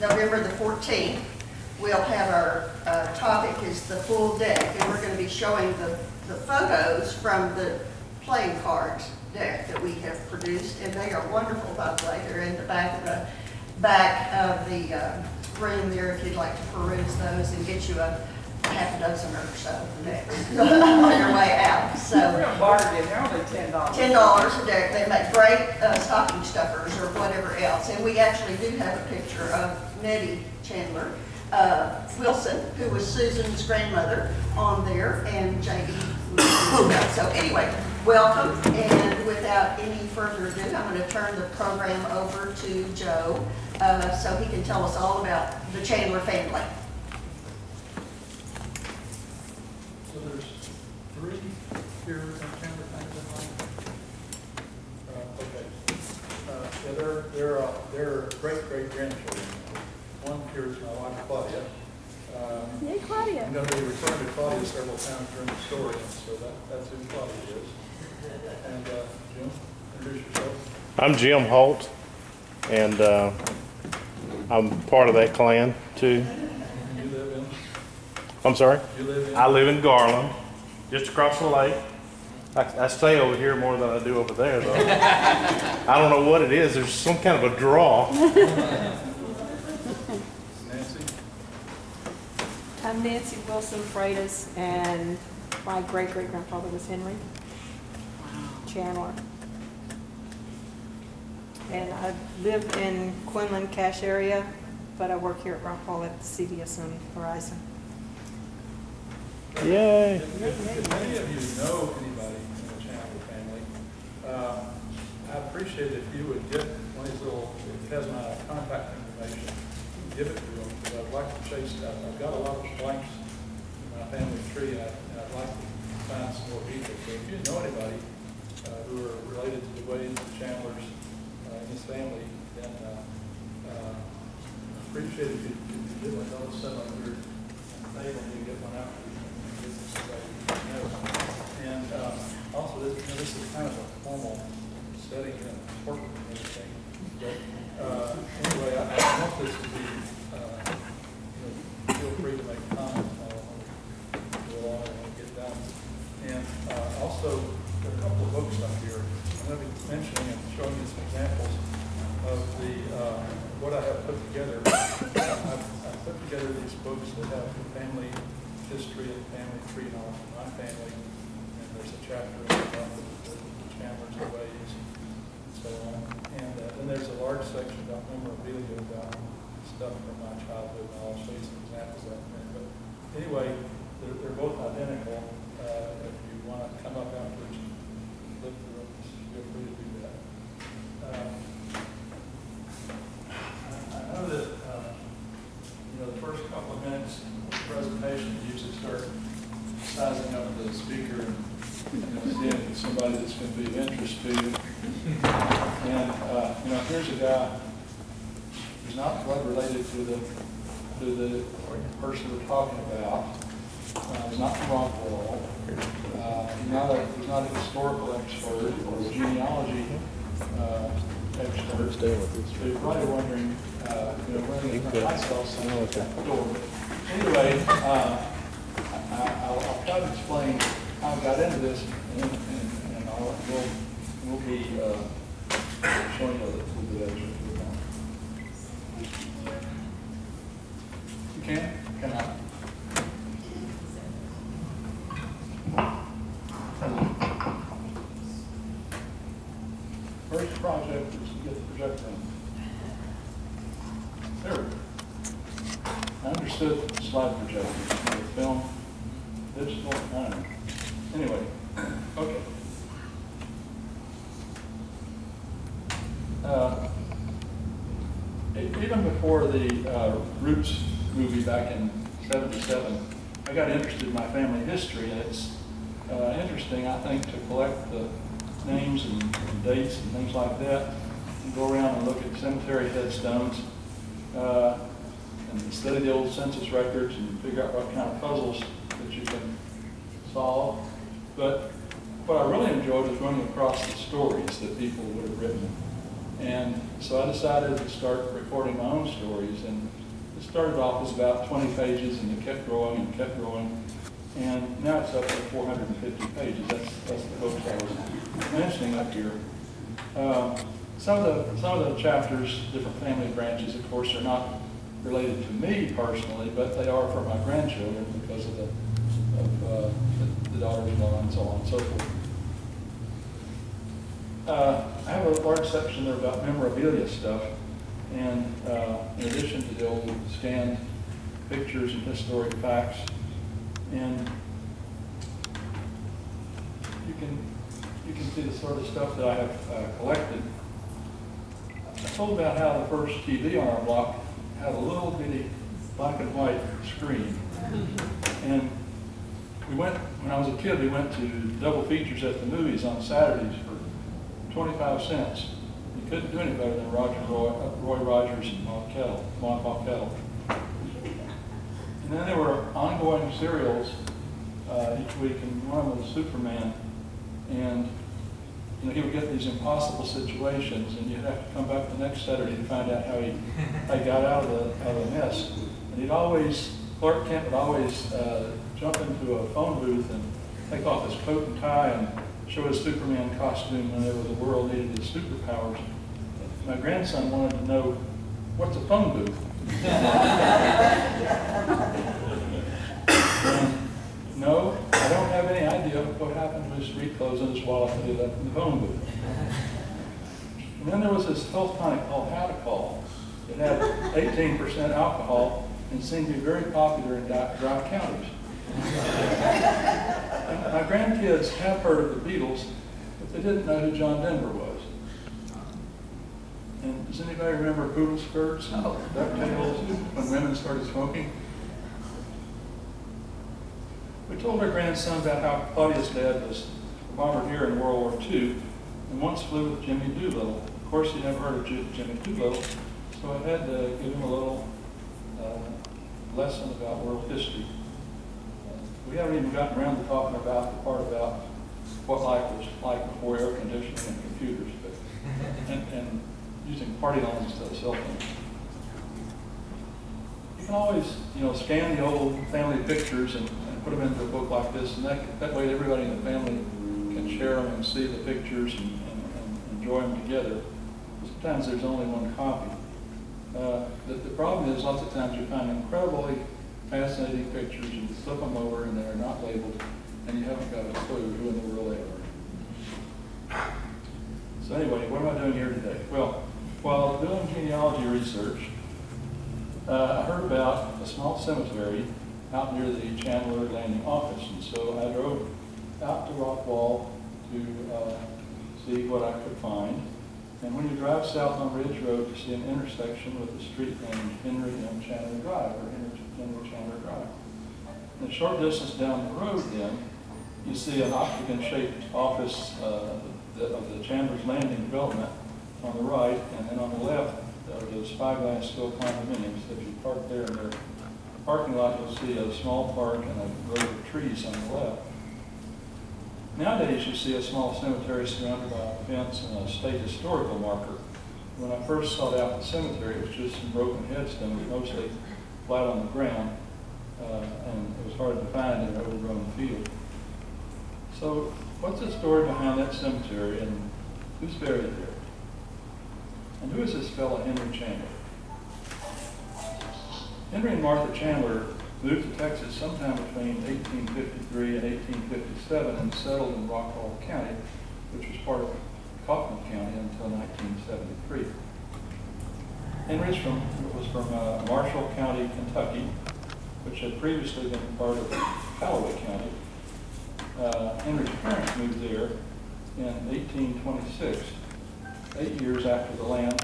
November the 14th, we'll have our uh, topic is the full deck, and we're going to be showing the, the photos from the playing cards deck that we have produced, and they are wonderful, by the way. They're in the back of the, back of the uh, room there if you'd like to peruse those and get you a half a dozen or so decks on your way out, We're so. bargain, they're only ten dollars. Ten dollars a deck, they make great uh, stocking stuffers or whatever else, and we actually do have a picture of Nettie Chandler uh, Wilson, who was Susan's grandmother, on there, and J.D. So anyway, welcome, and without any further ado, I'm going to turn the program over to Joe, uh, so he can tell us all about the Chandler family. So there's three here in Chandler County, uh, okay. Uh, they're, they're, uh, they're great great grandchildren. One here is my wife Claudia. Um, Yay, Claudia. I'm gonna be referring to Claudia several times during the story, and so that, that's who Claudia is. And, uh, Jim, introduce yourself. I'm Jim Holt, and uh, I'm part of that clan too. You live in, I'm sorry? you live in? I live in Garland, just across the lake. I, I stay over here more than I do over there, though. I don't know what it is. There's some kind of a draw. Nancy? I'm Nancy Wilson Freitas, and my great-great-grandfather was Henry Chandler. And I live in Quinlan Cash area, but I work here at Rockwall at the CVS on Horizon. Yay. If if any of you know anybody in the Chandler family, uh, I appreciate if you would get one of these little, it has my contact information, give it to them, because I'd like to chase, I've I've got a lot of blanks in my family tree, and I'd like to find some more people. So if you know anybody uh, who are related to the Wades and Chandlers uh, in this family, then uh, uh, appreciate it if you if you do it, don't send them your table and get one out. Somebody you. And uh, also, this, you know, this is kind of a formal setting and important everything. But uh, anyway, I I want this to be, uh, you know, feel free to make comments on it. Go along and get done. And uh, also, there are a couple of books up be mentioning and showing you some examples of the, uh, what I have put together. I've I've put together these books that have family history and family tree and all from my family. And there's a chapter about the the Chandler's ways and so on. And uh, then there's a large section about memorabilia about stuff from my childhood. And I'll show you some examples of that. But anyway, they're, they're both identical. Uh, If you want to come up through them, to do that. Um, I I know that, uh, you know, the first couple of minutes of the presentation, you should start sizing up the speaker and, you know, seeing somebody that's going to be of interest to you. And, uh, you know, here's a guy who's not blood related to the, to the person we're talking about. Uh, not from Rockwall. Uh, not a, not a historical expert or a genealogy uh, expert. So you're probably wondering, uh, you know, when my high school son at that door? Anyway, uh, I, I'll, I'll try to explain how I got into this, and, and, and I'll, we'll, we'll be, uh, showing you a little bit of it. You can, can I? Project is to get the projector on. There we go. I understood slide know, film, digital, I don't know. Anyway, okay. Uh, Even before the uh, Roots movie back in seventy-seven, I got interested in my family history, and it's uh, interesting, I think, to collect the names and and dates and things like that, and go around and look at cemetery headstones, uh, and study the old census records and figure out what kind of puzzles that you can solve. But what I really enjoyed was running across the stories that people would have written. And so I decided to start recording my own stories, and it started off as about twenty pages and it kept growing and kept growing. And now it's up to four hundred and fifty pages. That's, that's the books I was mentioning up here. Um, Some of the, some of the chapters, different family branches, of course, are not related to me personally, but they are for my grandchildren because of the, of uh, the- the daughters-in-law and so on and so forth. Uh, I have a large section there about memorabilia stuff, and uh, in addition to the old scanned pictures and historic facts, and you can, you can see the sort of stuff that I have uh, collected. I told about how the first TV our block had a little bitty black and white screen. And we went, when I was a kid, we went to double features at the movies on Saturdays for twenty-five cents. You couldn't do any better than Roger Roy, uh, Roy Rogers and Bob Kettle, Bob Kettle. And then there were ongoing serials uh, each week, and one was Superman. And, you know, he would get these impossible situations, and you'd have to come back the next Saturday to find out how he, how he got out of the, out of the mess. And he'd always, Clark Kent would always uh, jump into a phone booth and take off his coat and tie and show his Superman costume whenever the world needed his superpowers. My grandson wanted to know, what's a phone booth? No, I don't have any idea what happened to his street clothes and his wallet that he left in the phone booth. And then there was this health tonic called Hadacol. It had eighteen percent alcohol and seemed to be very popular in dry counties. My grandkids have heard of the Beatles, but they didn't know who John Denver was. And does anybody remember poodle skirts and ducktails when women started smoking? We told our grandson about how Claudia's dad was a bombardier in World War II and once flew with Jimmy Doolittle. Of course, he never heard of Jimmy Doolittle, so I had to give him a little uh, lesson about world history. We haven't even gotten around to talking about the part about what life was like before air conditioning and computers, but, and, and using party lines instead of cell phones. You can always, you know, scan the old family pictures and, and put them into a book like this, and that, that way everybody in the family can share them and see the pictures and, and, and enjoy them together. Sometimes there's only one copy. Uh, the, the problem is lots of times you find incredibly fascinating pictures, and flip them over and they're not labeled, and you haven't got a clue who in the world they are. So anyway, what am I doing here today? Well, while doing genealogy research, uh, I heard about a small cemetery out near the Chandler Landing office, and so I drove out to Rockwall to uh, see what I could find. And when you drive south on Ridge Road, you see an intersection with a street named Henry M. Chandler Drive, or Henry Henry Chandler Drive. And a short distance down the road then, you see an octagon-shaped office uh, of the Chandler's Landing development on the right, and then on the left, are the Spyglass Hill condominiums. If you park there in their parking lot, you'll see a small park and a row of trees on the left. Nowadays, you see a small cemetery surrounded by a fence and a state historical marker. When I first sought out the cemetery, it was just some broken headstones, mostly flat on the ground, uh, and it was hard to find in an overgrown field. So what's the story behind that cemetery and who's buried there? And who is this fellow Henry Chandler? Henry and Martha Chandler moved to Texas sometime between 1853 and 1857 and settled in Rockwall County, which was part of Kaufman County until 1973. Henry's from, was from uh, Marshall County, Kentucky, which had previously been part of Calloway County. Uh, Henry's parents moved there in 1826, eight years after the land